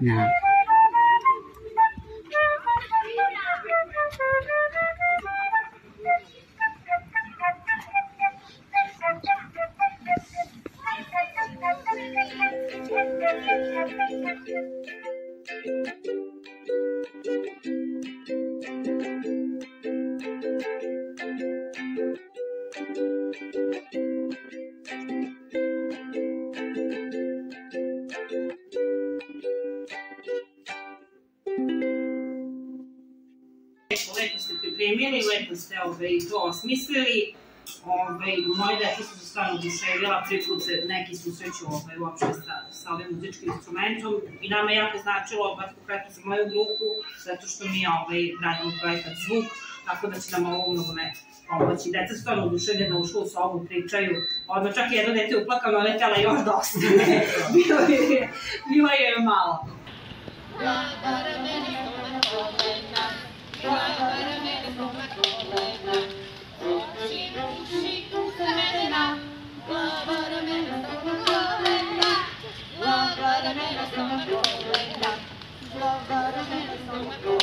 Na. Thank you. Lepo ste pripremili, lepo ste ovaj, to osmislili. Ovaj, moje deca su se stvarno oduševila, prvi put se neki susreću ovaj, uopšte sa, sa ovim muzičkim instrumentom i nama je jako značilo, baš konkretno za moju grupu, zato što mi ovaj, radimo projekat Zvuk, tako da će nam ovo mnogome pomoći. Deca su stvarno oduševljena, ušla u sobu, pričaju, odmah čak jedno dete uplakano, ali je tela još dosta. bilo, je, bilo je malo. Thank you.